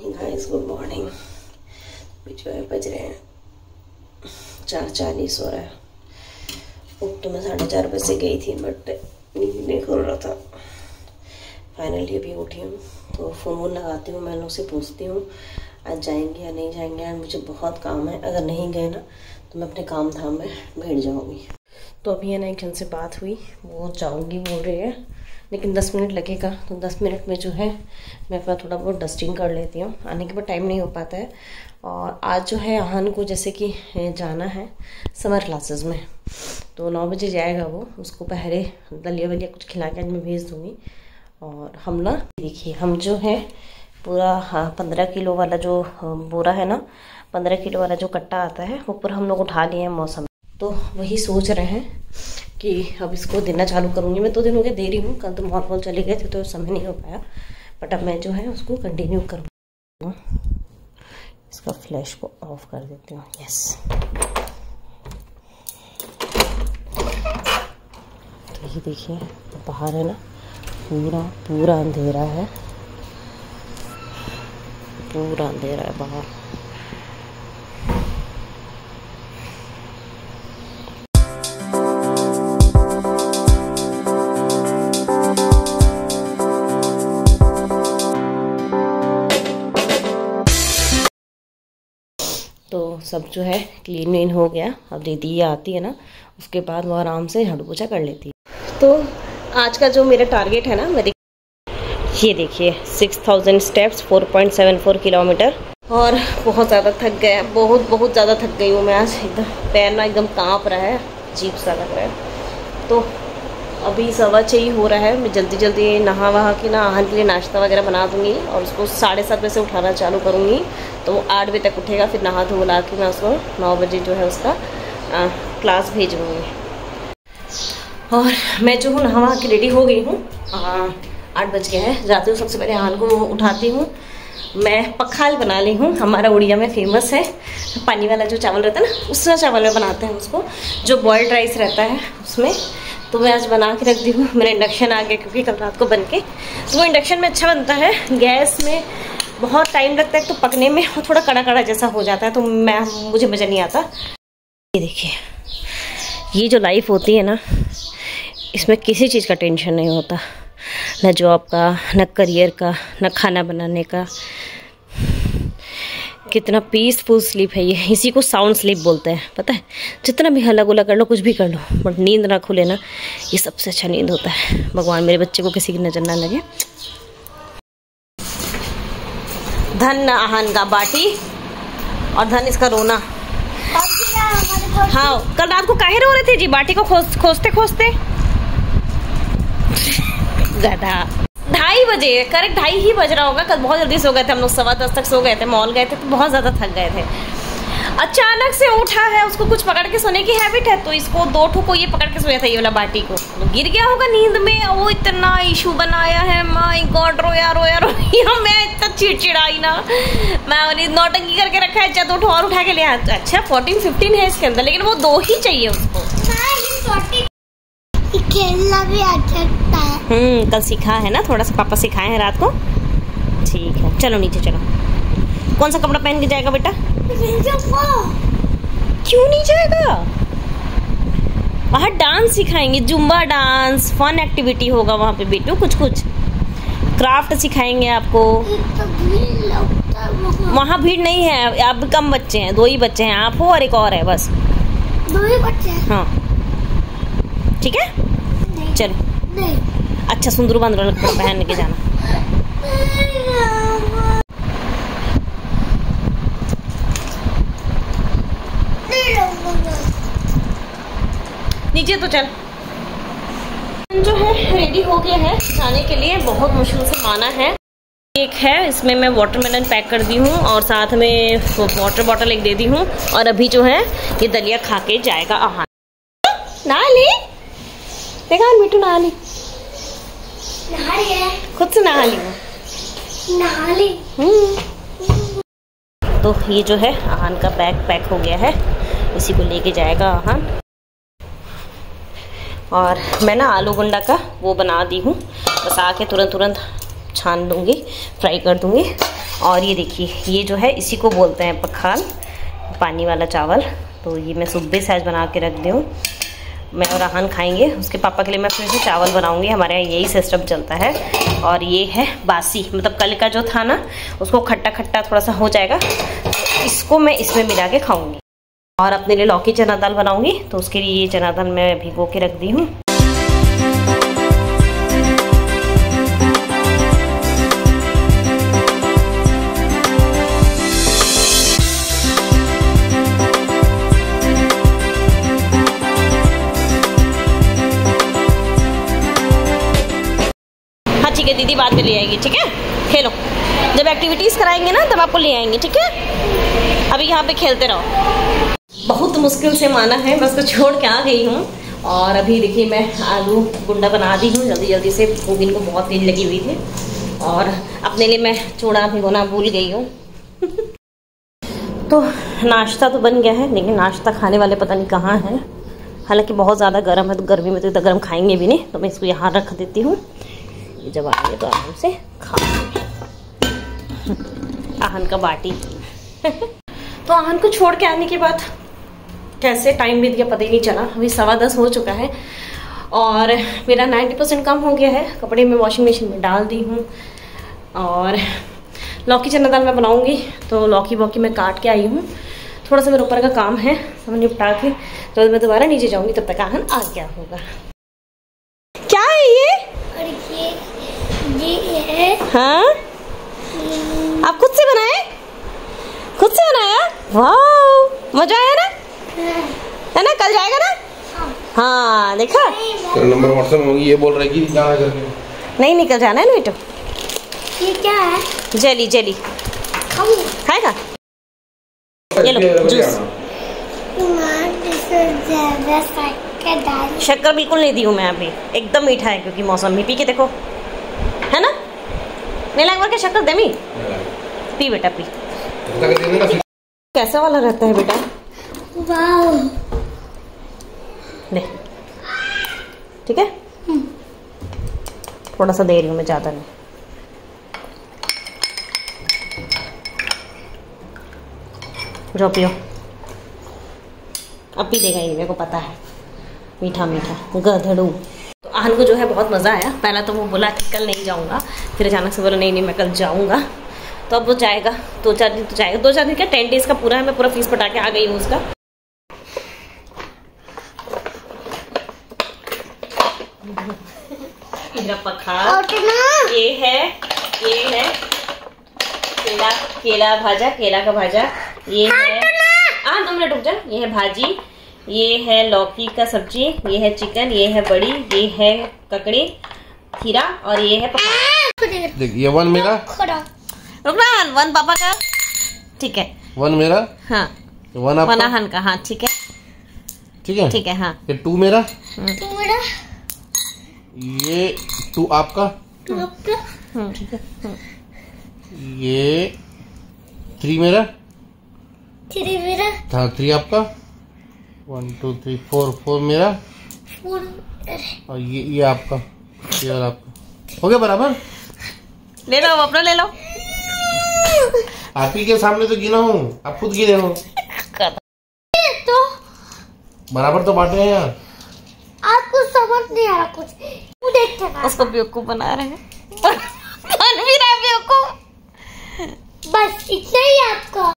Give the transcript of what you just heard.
Guys good morning अभी जो है बज रहे हैं। चार चालीस हो रहा है। उठ तो मैं साढ़े चार बजे गई थी बट नींद नहीं खुल रहा था। फाइनली अभी उठी हूँ तो फ़ोन लगाती हूँ, मैं लोग से पूछती हूँ, आज जाएँगे या नहीं जाएँगे, आज मुझे बहुत काम है। अगर नहीं गए ना तो मैं अपने काम धाम में बैठ जाऊँगी। तो अभी है ना, एक जन से बात हुई, वो जाऊँगी बोल रही है। लेकिन दस मिनट लगेगा तो दस मिनट में जो है, मैं अपना थोड़ा बहुत डस्टिंग कर लेती हूँ। आने के बाद टाइम नहीं हो पाता है। और आज जो है आहन को जैसे कि जाना है समर क्लासेस में। तो नौ बजे जाएगा वो, उसको पहले दलिया वलिया कुछ खिला के आज मैं भेज दूँगी। और हम ना, देखिए, हम जो है, पूरा हाँ पंद्रह किलो वाला जो बोरा है ना, पंद्रह किलो वाला जो कट्टा आता है, वो पूरा हम लोग उठा लिए हैं मौसम। तो वही सोच रहे हैं कि अब इसको देना चालू करूँगी। मैं दो तो दिन हो गए दे रही हूँ। कल तो मॉल वॉल चले गए थे तो समय नहीं हो पाया। बट अब मैं जो है उसको कंटिन्यू करूँगी। इसका फ्लैश को ऑफ़ कर देती हूँ। यस तो ये देखिए बाहर है ना, पूरा पूरा अंधेरा है। पूरा अंधेरा है बाहर। तो सब जो है क्लीन व्लीन हो गया। अब दीदी आती है ना, उसके बाद वो आराम से झाड़ू पोछा कर लेती है। तो आज का जो मेरा टारगेट है ना, मैं ये देखिए six thousand steps four point seven four kilometre. और बहुत ज़्यादा थक गया, बहुत बहुत ज़्यादा थक गई हूँ मैं आज। एकदम पैर ना एकदम काँप रहा है, अजीब सा लग रहा है। तो अभी सवा छः ही हो रहा है, मैं जल्दी जल्दी नहा वहा के ना, आहन के लिए नाश्ता वगैरह बना दूँगी और उसको साढ़े सात बजे से उठाना चालू करूँगी। तो आठ बजे तक उठेगा फिर नहा धो ला के मैं उसको नौ बजे जो है उसका आ, क्लास भेजूँगी और मैं जो हूँ नहा के रेडी हो गई हूँ। आठ बज गए हैं जाती हूँ सबसे पहले आहन को उठाती हूँ। मैं पखाल बना ली हूँ हमारा उड़िया में फ़ेमस है। पानी वाला जो चावल रहता है ना उस चावल में बनाते हैं उसको जो बॉयल्ड राइस रहता है उसमें। तो मैं आज बना के रख दी हूँ मेरा इंडक्शन आ गया क्योंकि कल रात को बन के। तो वो इंडक्शन में अच्छा बनता है गैस में बहुत टाइम लगता है तो पकने में थोड़ा कड़ा कड़ा जैसा हो जाता है तो मैं, मुझे मज़ा नहीं आता। ये देखिए, ये जो लाइफ होती है ना, इसमें किसी चीज़ का टेंशन नहीं होता। न जॉब का, न करियर का, न खाना बनाने का। कितना पीसफुल स्लीप है ये। इसी को साउंड स्लीप बोलते हैं, पता है? जितना भी हल्ला गुला कर लो, कुछ भी कर लो, बट नींद ना खुले ना, ये सबसे अच्छा नींद होता है। भगवान मेरे बच्चे को किसी की नज़र ना लगे। धन आहन का बाटी और धन इसका रोना। हाँ कल रात को काहे रो रहे थे जी? बाटी को खोज खोजते खोजते गधा। ढाई बजे, करेक्ट ढाई ही बज रहा होगा। कल बहुत जल्दी सो गए थे हम लोग, सवा दस तक सो गए थे, मॉल गए थे तो बहुत ज़्यादा थक गए थे। अचानक से उठा है, उसको कुछ पकड़ के सोने की हैबिट है तो इसको दो ठो ये पकड़ के सोया था, ये वाला बाटी को। तो गिर गया होगा नींद में वो इतना इशू बनाया है माई गॉड रोया रोया रोया। मैं चिड़चिड़ाई ना। मैं बोली नौटंकी करके रखा है चाहे दो ठो और उठा के ले अच्छा फोर्टीन फिफ्टीन है इसके अंदर लेकिन वो दो ही चाहिए उसको। खेलना भी आ सकता है। हम्म कल सीखा है ना थोड़ा सा पापा सिखाए हैं रात को। ठीक है चलो नीचे चलो। कौन सा कपड़ा पहन के जाएगा बेटा? क्यों नहीं जाएगा? वहाँ डांस सिखाएँगे जुम्बा डांस फन एक्टिविटी होगा वहाँ पे बेटू कुछ कुछ क्राफ्ट सिखाएँगे आपको। वहाँ भीड़ नहीं है, अब कम बच्चे हैं, दो ही बच्चे हैं, आप हो और एक और है, बस। दो ही। बच्चे हैं हाँ ठीक है? चलो। नहीं अच्छा सुंदर कपड़ा पहन के जाना। नीचे तो चल। जो है रेडी हो गया है जाने के लिए बहुत मुश्किल से माना है। एक है इसमें मैं वाटरमेलन पैक कर दी हूँ और साथ में वाटर बॉटल एक दे दी हूँ और अभी जो है ये दलिया खा के जाएगा आहार। ना ले। देखा मिठू नहा ली। है। खुद से नहा ली नहा ली। हम्म। तो ये जो है आहान का बैग पैक हो गया है। इसी को लेके जाएगा आहान और मैं ना आलू गुंडा का वो बना दी हूँ। बस आके तुरंत तुरंत छान दूँगी फ्राई कर दूँगी। और ये देखिए, ये जो है, इसी को बोलते हैं पखाल, पानी वाला चावल। तो ये मैं सुबह से आज बना के रख दी हूँ। मैं और आहन खाएँगे। उसके पापा के लिए मैं फिर से चावल बनाऊँगी। हमारे यहाँ यही सिस्टम चलता है। और ये है बासी। मतलब कल का जो था ना, उसको खट्टा खट्टा थोड़ा सा हो जाएगा। तो इसको मैं इसमें मिला के खाऊँगी। और अपने लिए लौकी चना दाल बनाऊँगी तो उसके लिए ये चना दाल मैं भिगो के रख दी हूँ। हाँ ठीक है, दीदी बाद में ले आएगी, ठीक है? खेलो। जब एक्टिविटीज़ कराएँगे ना, तब आपको ले आएँगे, ठीक है? अभी यहाँ पे खेलते रहो। बहुत मुश्किल से माना है मैं उसको छोड़ के आ गई हूँ। और अभी देखिए मैं आलू गुंडा बना दी हूँ, जल्दी जल्दी से गोबिन को बहुत तेज लगी हुई थी। और अपने लिए मैं चूड़ा भिगोना भूल गई हूँ। तो नाश्ता तो बन गया है, लेकिन नाश्ता खाने वाले पता नहीं कहाँ हैं। हालाँकि बहुत ज़्यादा गर्म है तो गर्मी में तो इतना गर्म खाएँगे भी नहीं तो मैं इसको यहाँ रख देती हूँ। जब आएँगे तो आराम से खा आहन का बाटी। तो आहन को छोड़ के आने के बाद कैसे टाइम बीत गया पता ही नहीं चला। अभी सवा दस हो चुका है और मेरा नाइन्टी परसेंट कम हो गया है। कपड़े मैं वॉशिंग मशीन में डाल दी हूँ और लौकी चना दाल मैं बनाऊँगी। तो लौकी वौकी मैं काट के आई हूँ। थोड़ा सा मेरे ऊपर का काम है सब निपटा के। तो मैं दोबारा नीचे जाऊँगी तब तक आहन आ गया होगा। क्या है ये? और ये ये है। हाँ? आप खुद से बनाए? खुद से बनाया? वाह मज़ा आया ना? है ना? कल जाएगा ना? हाँ। देखा? नंबर व्हाट्सएप में होगी ये बोल रहा है कि जाना करके नहीं निकल जाना है ना बेटो ये क्या है? Jelly jelly. खाएगा ये लो, जूस। शक्कर डाल। बिल्कुल नहीं दी हूँ मैं अभी। एकदम मीठा है क्योंकि मौसम भी पी के देखो। है ना? नहीं लग के शक्कर दे मी पी बेटा पी। कैसा वाला रहता है बेटा? वाओ ले ठीक है? थोड़ा सा दे रही हूँ मैं, ज़्यादा नहीं। जो पियो। अब पी देगा ये, मेरे को पता है। मीठा मीठा, गधड़ू। तो आहन को जो है बहुत मज़ा आया। पहला तो वो बोला कि कल नहीं जाऊँगा। फिर अचानक से बोला, नहीं नहीं, मैं कल जाऊँगा। तो अब वो जाएगा। दो चार दिन तो जाएगा। दो चार दिन क्या? टेन डेज़ का पूरा है, मैं पूरा फ़ीस पटा के आ गई हूँ उसका। मेरा ना ये है ये है। केला केला भाजा केला का भाजा। ये है। हाँ रुक ये है भाजी ये है लौकी का सब्ज़ी ये है चिकन ये है बड़ी ये है ककड़ी खीरा और ये है ये वन मेरा। रुकना वन पापा का। ठीक है। वन मेरा। हाँ। वन वनाहन का हाँ ठीक है। ठीक है? ठीक है हाँ। ये टू मेरा। तू मेरा। ये टू आपका? तू आपका? हम्म, ठीक है। ये थ्री मेरा? तेरे मेरा। हाँ थ्री आपका? One two three four four मेरा? फ़ोन और ये ये आपका? ये और आपका। हो गया बराबर? ले लो अपना ले लो आप ही के सामने तो गिना हूँ। आप खुद गिने हो। तो बराबर तो बांटे हैं यार। आपको समझ नहीं आ रहा कुछ तू देखते ना उसको बेवकूफ़ बना रहे हैं। बन भी रहा बेवकूफ़। बस इतना ही आपका।